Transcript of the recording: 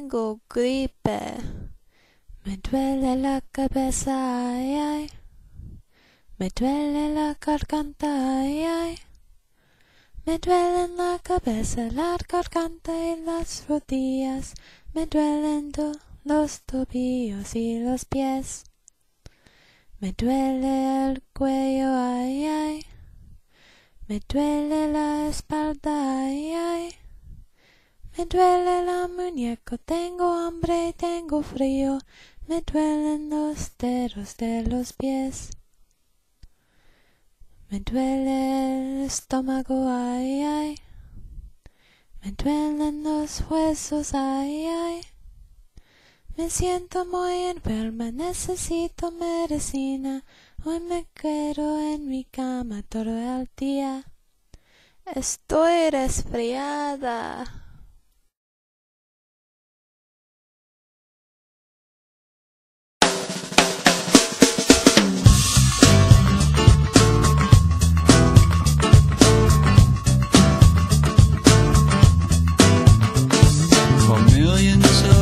tengo gripe. Me duele la cabeza, ay, ay. Me duele la garganta, ay, ay. Me duelen la cabeza, la garganta y las rodillas. Me duelen los tobillos y los pies. Me duele el cuello, ay, ay. Me duele la espalda, ay. Me duele la muñeca, tengo hambre y tengo frío. Me duelen los dedos de los pies. Me duele el estómago, ay, ay. Me duelen los huesos, ay, ay. Me siento muy enferma, necesito medicina. Hoy me quedo en mi cama todo el día. Estoy resfriada. Millions of